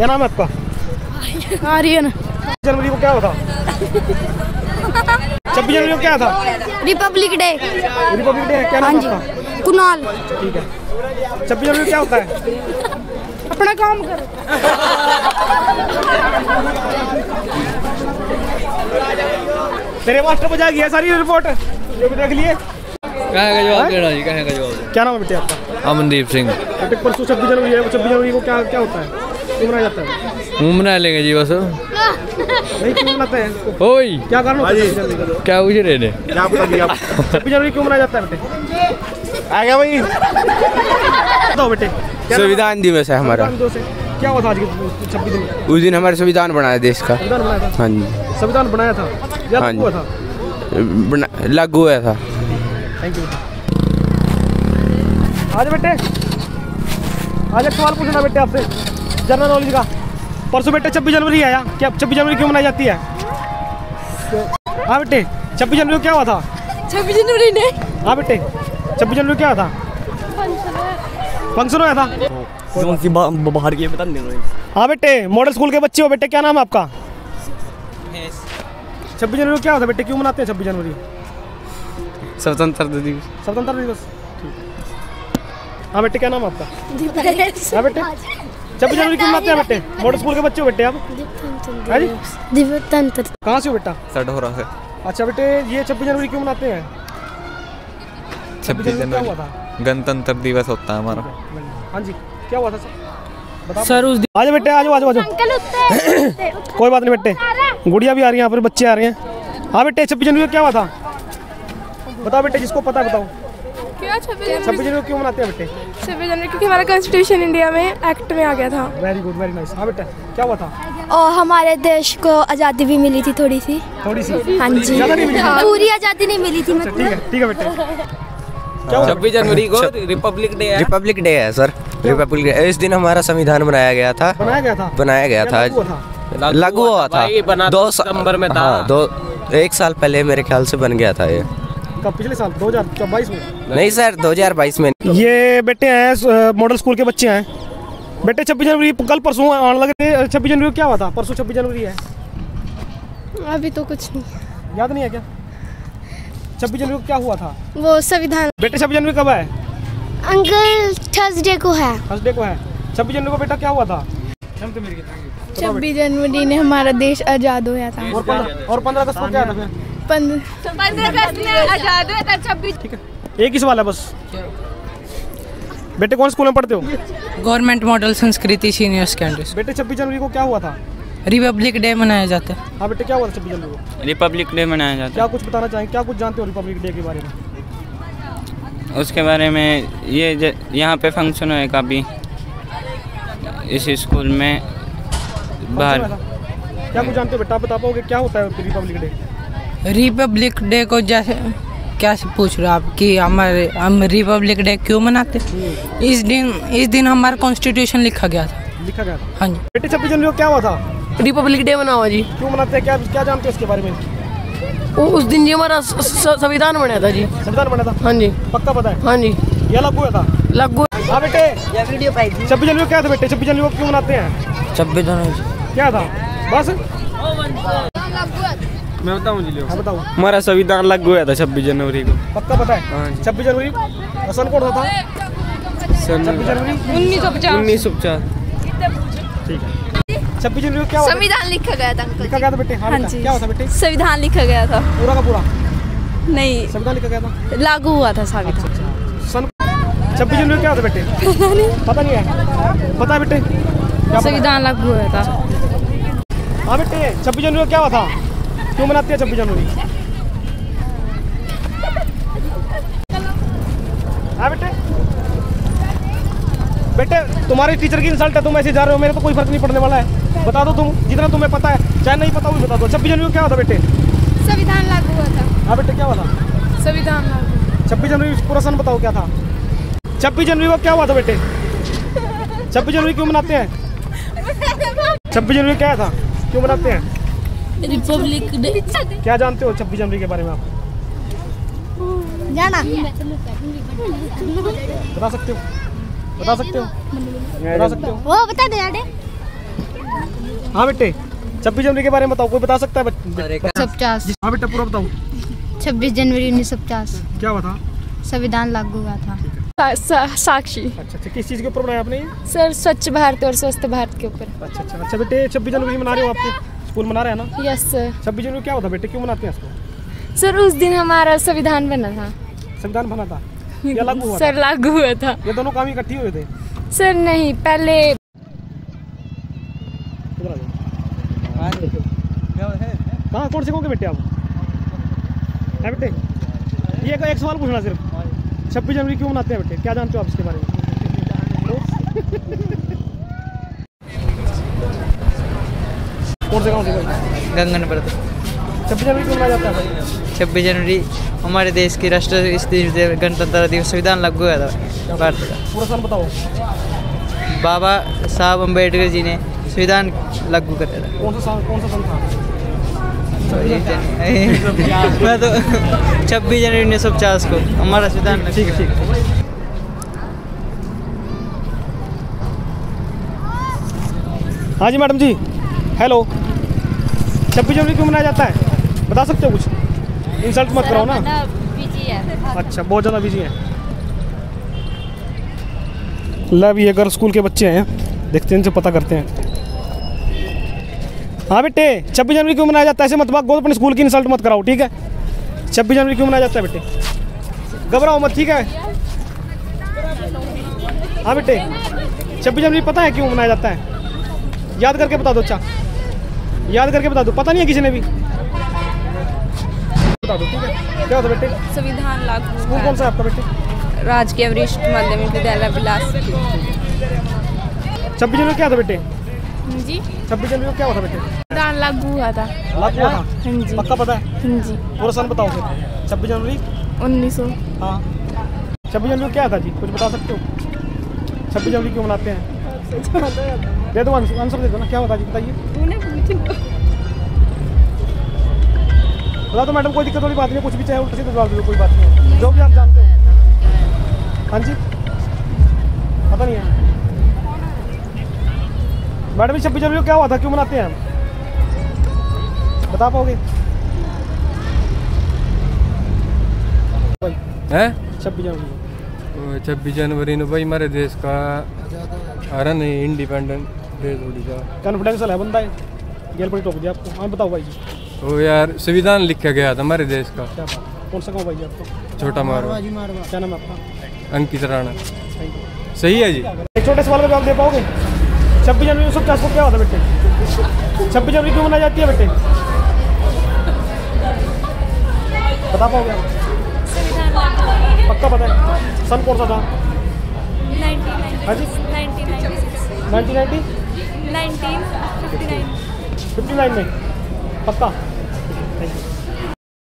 क्या नाम है आपका? आर्यन। जनवरी को क्या होता छब्बीस जनवरी को क्या था? Republic day. रिपब्लिक डे क्या नाम है आपका? कुणाल। ठीक है। छब्बीस जनवरी क्या होता है? अपना काम करो। तेरे मास्टर जाएगी है सारी रिपोर्ट ये भी देख लिए। कहे का जवाब देना जी कहे का जवाब क्या नाम है बेटे आपका? अमनदीप सिंह। बेटे परसों छब्बीस जनवरी है छब्बीस जनवरी को क्या क्या होता है? क्यों मनाया जाता है? लेंगे जी बस। नहीं क्यों मनाते हैं? ओई क्या कारण है? पूछ रहे थे छब्बीस जनवरी क्यों मनाया जाता है बेटे। आ गया भाई। बताओ बेटे? संविधान दिवस है हमारा। है। क्या हुआ था आज के छब्बीस दिन। उस दिन हमारा संविधान बनाया देश का। संविधान बनाया था? हाँ जी। संविधान बनाया था? या हाँ लागू हुआ जी। था लागू हुआ था। थैंक यू आज बेटे आज एक सवाल पूछना बेटे आपसे। जनरल नॉलेज का। परसों बेटे छब्बीस जनवरी आया। क्या छब्बीस जनवरी क्यों मनाई जाती है? हाँ बेटे छब्बीस जनवरी क्या हुआ था? छब्बीस जनवरी ने। हाँ बेटे छब्बीस जनवरी क्या हुआ था? फ़ंक्शन हुआ। था कौन सी बाहर की बता नहीं हाँ बेटे मॉडल स्कूल के बच्चे हो बेटे क्या नाम है आपका? छब्बीस जनवरी को क्या होता है बेटे क्यों मनाते हैं छब्बीस जनवरी? स्वतंत्रता दिवस। स्वतंत्रता दिवस। हाँ बेटे क्या नाम है आपका? हाँ बेटे छब्बीस जनवरी क्यों मनाते हैं बेटे। मॉडल स्कूल के बच्चे हो बेटे आप हाँ दिवतंत्र कहाँ से हो बेटा? सडोरा से। अच्छा बेटे ये छब्बीस जनवरी क्यों मनाते हैं। छब्बीस जनवरी गणतंत्र दिवस होता है हमारा। हाँ जी क्या हुआ था सर? सर उस आ जाओ बेटे आ जाओ आ जाओ आ जाओ कोई बात नहीं बेटे। गुड़िया भी आ रही है यहाँ पर बच्चे आ रहे हैं। हाँ बेटे छब्बीस जनवरी को क्या हुआ था? बताओ बेटे जिसको पता बताओ। छब्बीस जनवरी क्यों मनाते हैं बेटे? छब्बीस जनवरी क्योंकि हमारा कॉन्स्टिट्यूशन इंडिया में एक्ट में आ गया था। वेरी गुड वेरी नाइस हाँ बेटा क्या हुआ था? और हमारे देश को आज़ादी भी मिली थी थोड़ी सी। थोड़ी सी? हाँ जी? पूरी आज़ादी नहीं मिली थी अच्छा, ठीक है ठीक है बेटे। छब्बीस जनवरी को रिपब्लिक डे है। रिपब्लिक डे है सर रिपब्लिक डे इस दिन हमारा संविधान बनाया गया था। बनाया गया था? बनाया गया था। लागू हुआ था? लागू हुआ था। दो सितंबर में था। हाँ, दो एक साल पहले मेरे ख्याल से बन गया था ये। कब पिछले साल 2022 में। नहीं सर 2022 में। ये बेटे हैं मॉडल स्कूल के बच्चे हैं। बेटे छब्बीस जनवरी कल परसों आने लगे थे छब्बीस जनवरी को क्या हुआ था? परसों छब्बीस जनवरी है। अभी तो कुछ नहीं। याद नहीं है क्या? छब्बीस जनवरी को क्या हुआ था? वो संविधान बेटे छब्बीस जनवरी कब है? अंकल थर्सडे को है। थर्सडे को है। छब्बीस जनवरी को बेटा क्या हुआ था? छब्बीस जनवरी ने हमारा देश आज़ाद होया था। और पंद्रह अगस्त को क्या था फिर? पंद्रह अगस्त में आज़ाद हुआ था छब्बीस। ठीक है। एक ही सवाल है बस। बेटे कौन स्कूल में पढ़ते हो? Government model Sanskriti senior secondary बेटे छब्बीस जनवरी को क्या हुआ था? रिपब्लिक डे मनाया जाता है। हाँ बेटे क्या हुआ था छब्बीस जनवरी को? रिपब्लिक डे मनाया जाता है। क्या कुछ बताना चाहेंगे क्या कुछ जानते हो रिपब्लिक डे के बारे में? उसके बारे में ये यहाँ पे फ़ंक्शन होएगा काफ़ी। इस स्कूल में बाहर? क्या कुछ जानते हो बेटा? बता पाओगे क्या होता है रिपब्लिक डे? रिपब्लिक डे को जैसे क्या से पूछ रहे हो आप कि हमारे हम रिपब्लिक डे क्यों मनाते? हैं? इस दिन इस दिन हमारा कॉन्स्टिट्यूशन लिखा गया था। लिखा गया था? हाँ जी। बेटे छब्बीस जनवरी को क्या हुआ था? रिपब्लिक डे मना हुआ जी। क्यों मनाते हैं? क्या क्या जानते हो इसके बारे में? उस दिन जी हमारा संविधान बनाया था जी। संविधान बना था? हाँ जी। पक्का पता है? हाँ जी। ये लागू हुआ था? लागू। हाँ बेटे। छब्बीस जनवरी को क्या था बेटे? छब्बीस जनवरी को क्यों मनाते हैं? छब्बीस जनवरी। क्या था? बस। मैं बताऊँ जी हाँ बताओ। हमारा संविधान लागू हुआ था छब्बीस जनवरी को। पक्का पता है? छब्बीस जनवरी? सन कौन सा था? छब्बीस जनवरी? उन्नीस सौ पचास। उन्नीस सौ पचास। ठीक है। छब्बीस जनवरी को क्या हुआ? संविधान लिखा गया था अंकल लिखा गया था बेटे? हाँ हाँ जी। क्या हुआ था बेटे? संविधान लिखा गया था। पूरा का पूरा? नहीं। संविधान लिखा गया था? लागू हुआ था संविधान सन छब्बीस जनवरी क्या होता बेटे? पता नहीं। है। पता है बेटे? पता है? संविधान लागू हुआ था। हाँ बेटे छब्बीस जनवरी को क्या हुआ था? क्यों मनाते हैं छब्बीस जनवरी? हाँ बेटे। बेटे तुम्हारे टीचर की इंसल्ट है तुम ऐसे जा रहे हो मेरे तो कोई फ़र्क नहीं पड़ने वाला है। बता दो तुम जितना तुम्हें पता है चाहे नहीं पता वो भी बता दो। छब्बीस जनवरी को क्या होता बेटे? संविधान लागू हुआ था। हाँ बेटे क्या हुआ था? संविधान लागू छब्बीस जनवरी पूरा सन बताओ क्या था? छब्बीस जनवरी को क्या हुआ था बेटे? छब्बीस जनवरी क्यों मनाते हैं? छब्बीस जनवरी क्या था? क्यों मनाते हैं? रिपब्लिक डे क्या जानते हो छब्बीस जनवरी के बारे में आप? जाना। बता सकते हो? बता सकते हो? बता सकते हो? वो बता दे यार हाँ बेटे छब्बीस जनवरी के बारे में बताओ कोई बता सकता है पचास। हाँ। बेटा पूरा बताओ। छब्बीस जनवरी उन्नीस सौ पचास। क्या बता संविधान लागू हुआ था। साक्षी। अच्छा अच्छा किस चीज़ के ऊपर बनाया आपने सर स्वच्छ भारत और स्वस्थ भारत के ऊपर। अच्छा अच्छा अच्छा बेटे छब्बीस जनवरी मना रहे हो आपके स्कूल मना रहे हैं ना? यस सर छब्बीस जनवरी क्या होता बेटे? क्यों मनाते हैं इसको? सर उस दिन हमारा संविधान बना था। संविधान बना था? या लागू हुआ सर लागू हुआ था। ये दोनों काम इकट्ठे हुए थे? सर नहीं पहले कहाँ कौन से कहोगे बेटे आप? है बेटे? ये एक सवाल पूछना सिर्फ़। छब्बीस जनवरी क्यों मनाते हैं बेटे? क्या जानते हो आप इसके बारे में? कौन से गाँव से गंगन पर छब्बीस जनवरी क्यों मनाया जाता है? छब्बीस जनवरी हमारे देश की राष्ट्र इस दिन गणतंत्र दिवस संविधान लागू हुआ था भारत का। पूरा साल बताओ। बाबा साहब अंबेडकर जी ने संविधान लागू कर दिया था। कौन सा कौन सा सन था? मैं तो छब्बीस जनवरी उन्नीस सौ पचास को हमारा संविधान ठीक है ठीक है। हाँ जी मैडम जी। हेलो छब्बीस जनवरी क्यों मनाया जाता है? बता सकते हो कुछ? इंसल्ट मत कराओ ना। अच्छा बहुत ज़्यादा बिज़ी हैं। लब ये अगर स्कूल के बच्चे हैं। देखते हैं इनसे पता करते हैं। हाँ बेटे छब्बीस जनवरी क्यों मनाया जाता है? ऐसे मत भागो अपने स्कूल की इंसल्ट मत कराओ ठीक है? छब्बीस जनवरी क्यों मनाया जाता है बेटे? घबराओ मत ठीक है? हाँ बेटे छब्बीस जनवरी पता है क्यों मनाया जाता है? याद करके बता दो अच्छा। याद करके बता दो पता नहीं है किसी ने भी। बता दो ठीक है? क्या होता बेटे? संविधान लागू स्कूल कौन सा आपका बेटे? राजकीय वरिष्ठ माध्यमिक विद्यालय बिलास। छब्बीस जनवरी क्या था बेटे? जी। छब्बीस जनवरी को क्या हुआ था बेटे? संविधान लागू हुआ था। लागू हुआ था? हाँ जी। पक्का पता है? हाँ जी। पूरा साल बताओ फिर। छब्बीस जनवरी? उन्नीस सौ। हाँ। छब्बीस जनवरी को क्या था जी? कुछ बता सकते हो? छब्बीस जनवरी क्यों मनाते हैं? दे दो आंसर दे दो ना क्या होता जी बताइए। बता दो मैडम कोई दिक्कत वाली बात नहीं कुछ भी चाहे उल्टा सीधा जवाब दे दो कोई बात नहीं जो भी आप जानते हो। हाँ जी। पता नहीं है। मैडम जी छब्बीस जनवरी को क्या हुआ था? क्यों मनाते हैं हम? बता पाओगे? है? छब्बीस जनवरी छब्बीस जनवरी ने भाई हमारे देश का हरा नहीं इंडिपेंडेंट डे थोड़ी सा कॉन्फिडेंशियल है बंदा है जेल पर टोक दिया आपको हाँ बताओ भाई जी। वो यार संविधान लिखा गया था हमारे देश का। क्या कौन सा गाँव भाई जी आपको? छोटा मारवा। जी मारवा। क्या नाम आपका? अंकित राणा। सही है जी। एक छोटे सवाल का जवाब दे पाओगे? छब्बीस जनवरी उन्नीस सौ क्या होता बेटे? छब्बीस जनवरी क्यों मनाई जाती है बेटे? बता पाओगे पक्का पता है? सन कौन सा था? हाँ जी। Nineteen nineteen 59 make 바꿔